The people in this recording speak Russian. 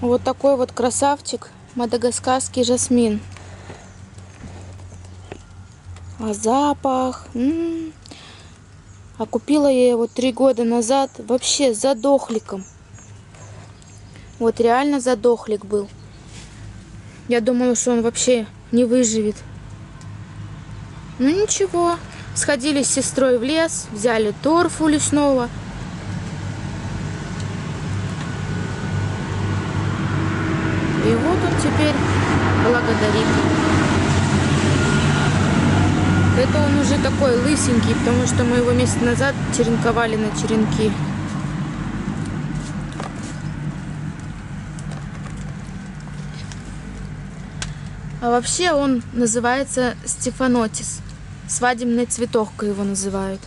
Вот такой вот красавчик, мадагаскарский жасмин. А запах... м-м. А купила я его три года назад вообще задохликом. Вот реально задохлик был. Я думала, что он вообще не выживет. Ну ничего. Сходили с сестрой в лес, взяли торфу лесного. Он теперь благодарит. Это он уже такой лысенький, потому что мы его месяц назад черенковали на черенки. А вообще он называется стефанотис. Свадебной цветовкой его называют.